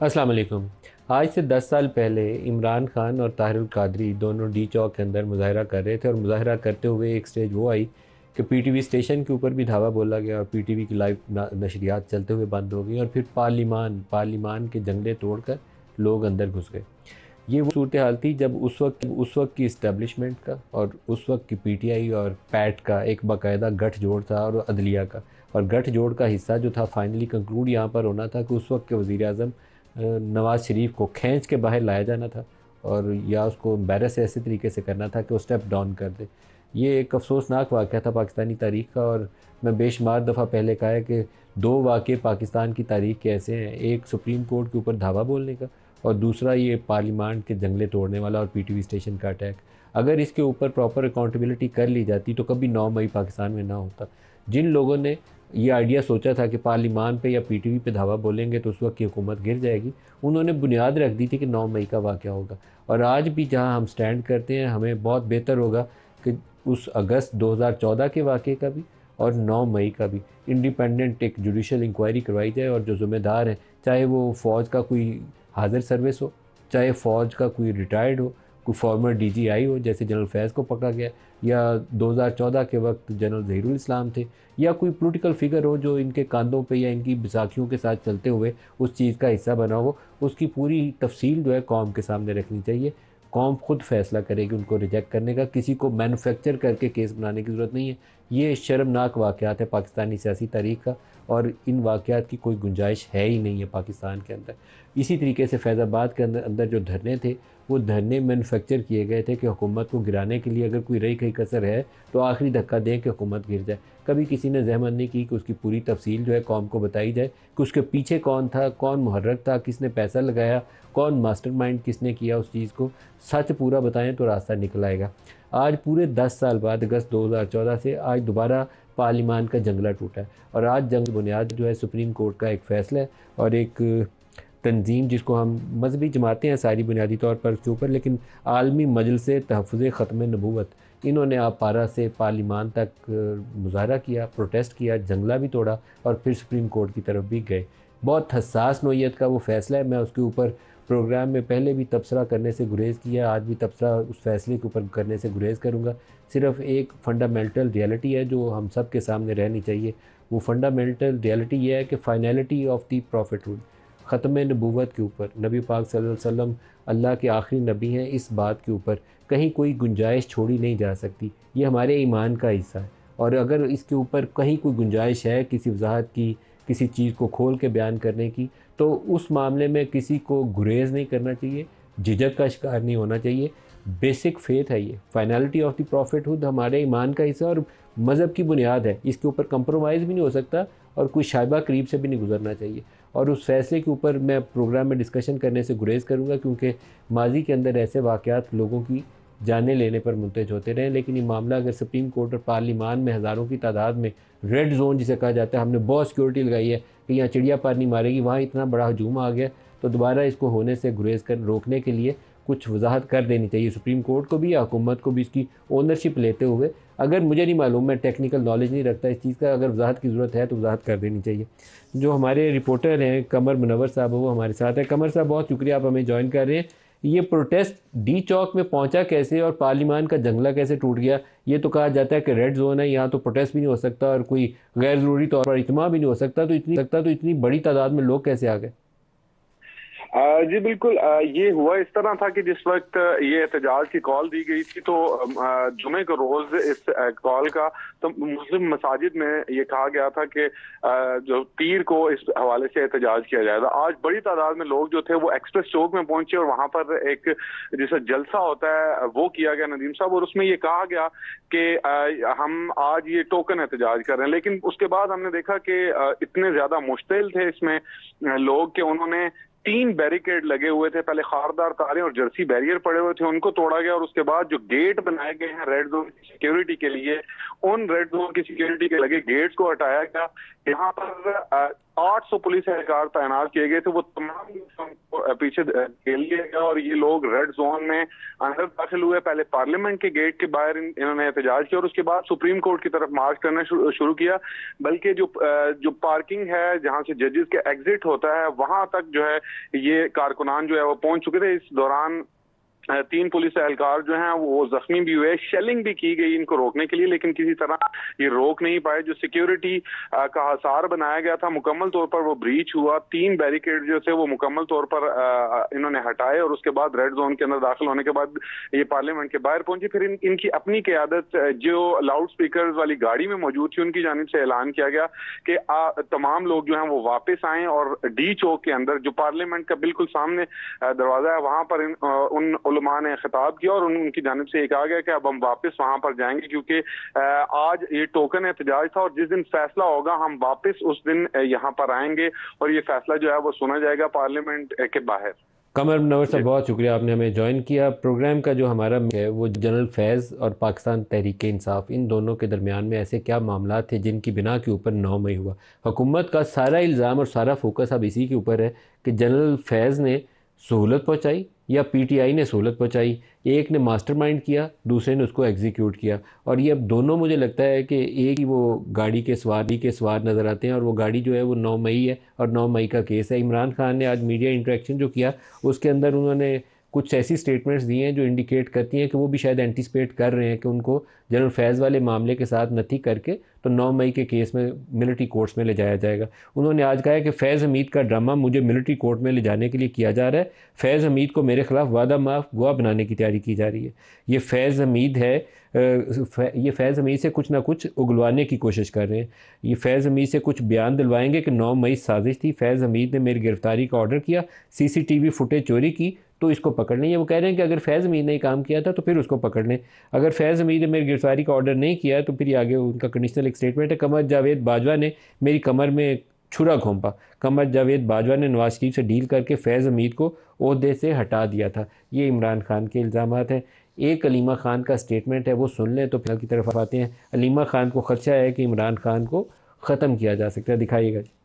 अस्सलाम वालेकुम आज से 10 साल पहले इमरान खान और ताहिर कादरी दोनों डी चौक के अंदर मुजाहरा कर रहे थे और मुजाहरा करते हुए एक स्टेज वो आई कि पीटीवी स्टेशन के ऊपर भी धावा बोला गया और पीटीवी की लाइव नशरियात चलते हुए बंद हो गई और फिर पार्लिमान पार्लिमान के जंगले तोड़कर लोग अंदर घुस गए। ये वो सूरत हाल थी जब उस वक्त उस वक्त की इस्टेब्लिशमेंट का और उस वक्त की पीटीआई और पैट का एक बाकायदा गठजोड़ था और अदलिया का। और गठजोड़ का हिस्सा जो था फाइनली कंक्लूड यहाँ पर होना था कि उस वक्त के वज़ी अजम नवाज़ शरीफ को खींच के बाहर लाया जाना था और या उसको एम्बेरस ऐसे तरीके से करना था कि वो स्टेप डाउन कर दे। ये एक अफसोसनाक वाक़ था पाकिस्तानी तारीख का और मैं बेशुमार दफ़ा पहले कहा है कि दो वाक़े पाकिस्तान की तारीख के ऐसे हैं, एक सुप्रीम कोर्ट के ऊपर धावा बोलने का और दूसरा ये पार्लियामान के जंगले तोड़ने वाला और पीटीवी स्टेशन का अटैक अगर इसके ऊपर प्रॉपर अकाउंटेबिलिटी कर ली जाती तो कभी नौ मई पाकिस्तान में ना होता। जिन लोगों ने ये आइडिया सोचा था कि पार्लिमान पे या पीटीवी पे धावा बोलेंगे तो उस वक्त की हुकूमत गिर जाएगी। उन्होंने बुनियाद रख दी थी कि नौ मई का वाक़ होगा। और आज भी जहाँ हम स्टैंड करते हैं, हमें बहुत बेहतर होगा कि उस अगस्त 2014 के वाक़े का भी और 9 मई का भी इंडिपेंडेंट एक जुडिशल इंक्वायरी करवाई जाए और जो ज़िम्मेदार हैं, चाहे वो फ़ौज का कोई हाजिर सर्विस हो, चाहे फ़ौज का कोई रिटायर्ड हो कोई फॉर्मर डीजीआई हो, जैसे जनरल फैज़ को पकड़ा गया, या 2014 के वक्त जनरल जहीरुल इस्लाम थे, या कोई पॉलिटिकल फिगर हो जो इनके कांधों पे या इनकी बिसाखियों के साथ चलते हुए उस चीज़ का हिस्सा बना हो, उसकी पूरी तफसील जो है कौम के सामने रखनी चाहिए। कौम खुद फैसला करेगी उनको रिजेक्ट करने का, किसी को मैनुफैक्चर करके केस बनाने की ज़रूरत नहीं है। ये शर्मनाक वाक़ात है पाकिस्तानी सियासी तारीख का, और इन वाक़ात की कोई गुंजाइश है ही नहीं है पाकिस्तान के अंदर। इसी तरीके से फैज़ाबाद के अंदर अंदर जो धरने थे वो धरने मैनुफैक्चर किए गए थे कि हुकूमत को गिराने के लिए अगर कोई रही कहीं कसर है तो आखिरी धक्का दें कि हुकूमत गिर जाए। कभी किसी ने जहमत नहीं की कि उसकी पूरी तफसील जो है कौम को बताई जाए कि उसके पीछे कौन था, कौन मुहर्रक था, किसने पैसा लगाया, कौन मास्टरमाइंड किसने किया उस चीज़ को। सच पूरा बताएँ तो रास्ता निकल आएगा। आज पूरे दस साल बाद, अगस्त 2014 से आज दोबारा पार्लिमान का जंगला टूटा है और आज जंग बुनियाद जो है सुप्रीम कोर्ट का एक फ़ैसला है और एक तंजीम जिसको हम मजहबी जमातें हैं सारी बुनियादी तौर पर उसके ऊपर, लेकिन आलमी मजलस तहफ़ ख़त्म नबूत इन्होंने आप पारा से पार्लिमान तक मुजाहरा किया, प्रोटेस्ट किया, जंगला भी तोड़ा और फिर सुप्रीम कोर्ट की तरफ़ भी गए। बहुत हसास नोयत का वो फ़ैसला है। मैं उसके ऊपर प्रोग्राम में पहले भी तबसरा करने से गुरेज़ किया, आज भी तबसरा उस फैसले के ऊपर करने से गुरेज़ करूँगा। सिर्फ़ एक फ़ंडामेंटल रियलिटी है जो हम सब के सामने रहनी चाहिए। वो फंडामेंटल रियलिटी ये है कि फ़ाइनलिटी ऑफ़ दी प्रॉफिटहुड। ख़त्म नबूत के ऊपर। नबी पाक वसल्लम अल्लाह के आखिरी नबी हैं इस बात के ऊपर। कहीं कोई गुंजाइश छोड़ी नहीं जा सकती। ये हमारे ईमान का हिस्सा है। और अगर इसके ऊपर कहीं कोई गुंजाइश है किसी वजाहत की, किसी चीज़ को खोल के बयान करने की तो उस मामले में किसी को गुरेज नहीं करना चाहिए, झिझक का शिकार नहीं होना चाहिए। बेसिक फेथ है ये। फाइनलिटी ऑफ़ द प्रॉफिट हुद हमारे ईमान का हिस्सा और मज़हब की बुनियाद है। इसके ऊपर कंप्रोमाइज़ भी नहीं हो सकता और कोई शायबा करीब से भी नहीं गुजरना चाहिए। और उस फैसले के ऊपर मैं प्रोग्राम में डिस्कशन करने से गुरेज करूँगा क्योंकि माजी के अंदर ऐसे वाक़ात लोगों की जाने लेने पर मुंतज होते रहे। लेकिन ये मामला अगर सुप्रीम कोर्ट और पार्लिमान में हज़ारों की तादाद में रेड जोन जिसे कहा जाता है, हमने बहुत सिक्योरिटी लगाई है कि यहाँ चिड़िया पार नहीं मारेगी, वहाँ इतना बड़ा हजूम आ गया। तो दोबारा इसको होने से गुरेज कर, रोकने के लिए कुछ वजाहत कर देनी चाहिए सुप्रीम कोर्ट को भी या हुकूमत को भी इसकी ओनरशिप लेते हुए। अगर मुझे नहीं मालूम, मैं टेक्निकल नॉलेज नहीं रखता इस चीज़ का, अगर वजाहत की ज़रूरत है तो वजाहत कर देनी चाहिए। जो हमारे रिपोर्टर हैं, कमर मुनवर साहब, वो हमारे साथ हैं। कमर साहब, बहुत शुक्रिया, आप हमें ज्वाइन कर रहे हैं। ये प्रोटेस्ट डी चौक में पहुँचा कैसे और पार्लिमान का जंगला कैसे टूट गया? ये तो कहा जाता है कि रेड जोन है, यहाँ तो प्रोटेस्ट भी नहीं हो सकता और कोई गैर ज़रूरी तौर पर इतमा भी नहीं हो सकता। तो इतनी, सकता तो इतनी बड़ी तादाद में लोग कैसे आ गए? जी, बिल्कुल। ये हुआ इस तरह था कि जिस वक्त ये एहतजाज की कॉल दी गई थी तो जुमे को रोज इस कॉल का तो मुस्लिम मसाजिद में ये कहा गया था कि जो पीर को इस हवाले से एहतजाज किया जाएगा। आज बड़ी तादाद में लोग जो थे, वो एक्सप्रेस चौक में पहुँचे और वहाँ पर एक जैसे जलसा होता है, वो किया गया, नदीम साहब। और उसमें ये कहा गया कि हम आज ये टोकन एहतजाज कर रहे हैं। लेकिन उसके बाद हमने देखा कि इतने ज़्यादा मुश्तिल थे इसमें लोग कि उन्होंने तीन बैरिकेड लगे हुए थे, पहले खारदार तारे और जर्सी बैरियर पड़े हुए थे, उनको तोड़ा गया और उसके बाद जो गेट बनाए गए हैं रेड जोन की सिक्योरिटी के लिए, उन रेड जोन की सिक्योरिटी के लगे गेट्स को हटाया गया। यहाँ पर 800 पुलिस एहलकार तैनात किए गए थे, वो तमाम पीछे खेल लिया गया और ये लोग रेड जोन में अंदर दाखिल हुए। पहले पार्लियामेंट के गेट के बाहर इन्होंने एहतजाज किया और उसके बाद सुप्रीम कोर्ट की तरफ़ मार्च करना शुरू किया। बल्कि जो जो पार्किंग है, जहाँ से जजेस के एग्जिट होता है, वहाँ तक जो है ये कारकुनान जो है, वो पहुँच चुके थे। इस दौरान तीन पुलिस एहलकार जो हैं वो जख्मी भी हुए शेलिंग भी की गई इनको रोकने के लिए लेकिन किसी तरह ये रोक नहीं पाए। जो सिक्योरिटी का हसार बनाया गया था मुकम्मल तौर पर वो ब्रीच हुआ। तीन बैरिकेड जो थे वो मुकम्मल तौर पर इन्होंने हटाए और उसके बाद रेड जोन के अंदर दाखिल होने के बाद ये पार्लियामेंट के बाहर पहुँची। फिर इन, इनकी अपनी क्यादत जो लाउड स्पीकर वाली गाड़ी में मौजूद थी उनकी जानब से ऐलान किया गया कि तमाम लोग जो है वो वापस आए और डी चौक के अंदर जो पार्लियामेंट का बिल्कुल सामने दरवाज़ा है वहाँ पर इन, उन उलमा ने खिताब किया और उन, उनकी जानब से कहा गया कि अब हम वापस वहाँ पर जाएँगे क्योंकि आज ये टोकन एहतजाज था और जिस दिन फैसला होगा हम वापस उस दिन यहाँ पर आएँगे और ये फैसला जो है वो सुना जाएगा पार्लियामेंट के बाहर। कमर नवर साहब बहुत शुक्रिया आपने हमें ज्वाइन किया। प्रोग्राम का जो हमारा है वो जनरल फैज़ और पाकिस्तान तहरीक इंसाफ इन दोनों के दरमियान में ऐसे क्या मामला थे जिनकी बिना के ऊपर नौ मई हुआ? हुकूमत का सारा इल्ज़ाम और सारा फोकस अब इसी के ऊपर है कि जनरल फैज़ ने सहूलत पहुँचाई या पीटीआई ने सहूलत पहुँचाई, एक ने मास्टरमाइंड किया, दूसरे ने उसको एग्जीक्यूट किया। और ये अब दोनों मुझे लगता है कि एक ही वो गाड़ी के सवारी के सवार नज़र आते हैं और वो गाड़ी जो है वो नौ मई है और नौ मई का केस है। इमरान खान ने आज मीडिया इंट्रैक्शन जो किया, उसके अंदर उन्होंने कुछ ऐसी स्टेटमेंट्स दी हैं जो इंडिकेट करती हैं कि वो भी शायद एंटिसपेट कर रहे हैं कि उनको जनरल फैज़ वाले मामले के साथ नथी करके तो 9 मई के केस में मिलिट्री कोर्ट्स में ले जाया जाएगा। उन्होंने आज कहा है कि फैज़ हमीद का ड्रामा मुझे मिलिट्री कोर्ट में ले जाने के लिए किया जा रहा है। फैज़ हमीद को मेरे ख़िलाफ़ वादा माफ़, गुआ बनाने की तैयारी की जा रही है। ये फैज़ हमीद है ये फैज़ हमीद से कुछ ना कुछ उगलवाने की कोशिश कर रहे हैं। ये फैज़ हमीद से कुछ बयान दिलवाएँगे कि 9 मई साजिश थी। फैज़ हमीद ने मेरी गिरफ्तारी का ऑर्डर किया, सीसीटीवी फुटेज चोरी की तो इसको पकड़ लें वो कह रहे हैं कि अगर फैज़ अमीर ने काम किया था तो फिर उसको पकड़ लें अगर फैज़ अमीर ने मेरी गिरफ्तारी का ऑर्डर नहीं किया तो फिर ये आगे उनका कंडीशनल एक स्टेटमेंट है, कमर जावेद बाजवा ने मेरी कमर में छुरा घोंपा। कमर जावेद बाजवा ने नवाज़ शरीफ से डील करके फैज़ अमीद को अहदे से हटा दिया था। ये इमरान खान के इल्ज़ाम हैं। एक अलीमा खान का स्टेटमेंट है, वो सुन लें तो फिर की तरफ़ आते हैं। अलीमा खान को ख़दशा है कि इमरान खान को ख़त्म किया जा सकता है। दिखाइएगा। जी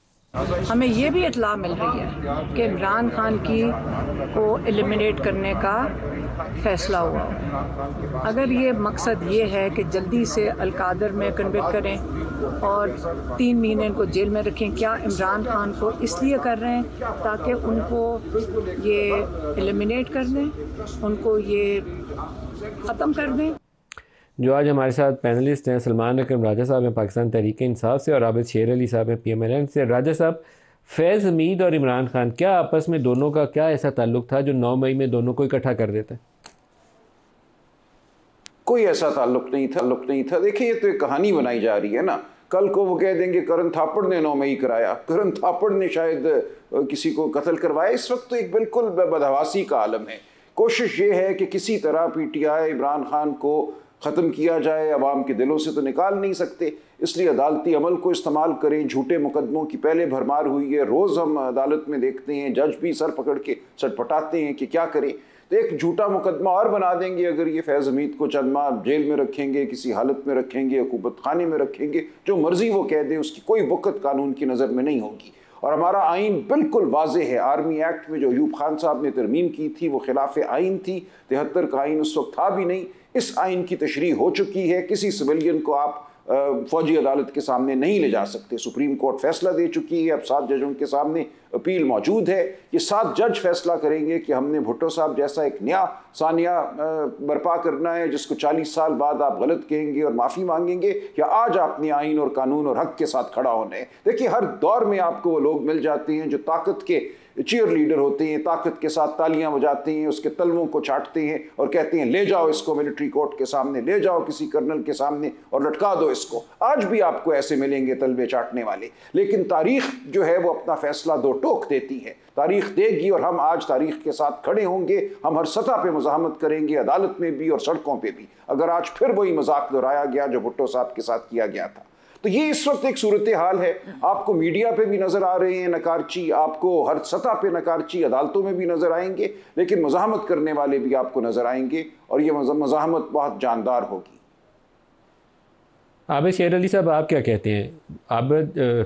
हमें ये भी इतला मिल रही है कि इमरान खान की को एलिमिनेट करने का फैसला हुआ अगर ये मकसद ये है कि जल्दी से अलकादर में कन्विक्ट करें और तीन महीने इनको जेल में रखें, क्या इमरान खान को इसलिए कर रहे हैं ताकि उनको ये एलिमिनेट कर दें, उनको ये ख़त्म कर दें? जो आज हमारे साथ पैनलिस्ट हैं, सलमान अकरम, राजा साहब हैं, पाकिस्तान तहरीक इंसाफ से और आबिद शेर अली साहब हैं पी एम एल एन से। राजा साहब, फैज़ हमीद और इमरान खान, क्या आपस में दोनों का क्या ऐसा ताल्लुक था जो नौ मई में दोनों को इकट्ठा कर देता? कोई ऐसा ताल्लुक नहीं था, ताल्लुक नहीं था। देखिए, ये तो एक कहानी बनाई जा रही है ना। कल को वो कह देंगे, करण थापड़ ने नौ मई कराया। करण थापड़ ने शायद किसी को कत्ल करवाया। इस वक्त तो एक बिल्कुल बदहवासी का आलम है। कोशिश ये है कि किसी तरह पीटीआई, इमरान खान को ख़त्म किया जाए आवाम के दिलों से तो निकाल नहीं सकते। इसलिए अदालती अमल को इस्तेमाल करें। झूठे मुकदमों की पहले भरमार हुई है। रोज़ हम अदालत में देखते हैं, जज भी सर पकड़ के सटपटाते हैं कि क्या करें। तो एक झूठा मुकदमा और बना देंगे अगर ये फैज़ हमीद को चंद माह जेल में रखेंगे, किसी हालत में रखेंगे हुकूमत खाने में रखेंगे, जो मर्ज़ी वो कह दें, उसकी कोई वक़्त कानून की नज़र में नहीं होगी। और हमारा आइन बिल्कुल वाज है। आर्मी एक्ट में जो यूब खान साहब ने तरमीम की थी, वो खिलाफ आइन थी। तिहत्तर का आइन उस वक्त था भी नहीं। इस आइन की तशरी हो चुकी है। किसी सिविलियन को आप फौजी अदालत के सामने नहीं ले जा सकते। सुप्रीम कोर्ट फैसला दे चुकी है। अब सात जजों के सामने अपील मौजूद है ये सात जज फैसला करेंगे कि हमने भुट्टो साहब जैसा एक नया सानिया बर्पा करना है, जिसको चालीस साल बाद आप गलत कहेंगे और माफ़ी मांगेंगे, या आज आपने आइन और कानून और हक के साथ खड़ा होना देखिए, हर दौर में आपको वो लोग मिल जाते हैं जो ताकत के चीयर लीडर होते हैं, ताकत के साथ तालियाँ बजाते हैं, उसके तलवों को छाटते हैं और कहते हैं, ले जाओ इसको मिलिट्री कोर्ट के सामने, ले जाओ किसी कर्नल के सामने और लटका दो इसको। आज भी आपको ऐसे मिलेंगे तलवे चाटने वाले। लेकिन तारीख जो है वो अपना फैसला दो टोक देती है। तारीख देगी और हम आज तारीख के साथ खड़े होंगे, हम हर सतह पे मजामत करेंगे, अदालत में भी और सड़कों पर भी। अगर आज फिर वही मज़ाक दोहराया गया जो भुट्टो साहब के साथ किया गया था। तो ये इस वक्त एक सूरत हाल है। आपको मीडिया पे भी नज़र आ रहे हैं नकारची, आपको हर सतह पे नकारची अदालतों में भी नज़र आएँगे, लेकिन मजामत करने वाले भी आपको नज़र आएँगे और ये मजामत बहुत जानदार होगी। आबिद शेर अली साहब, आप क्या कहते हैं? आबिद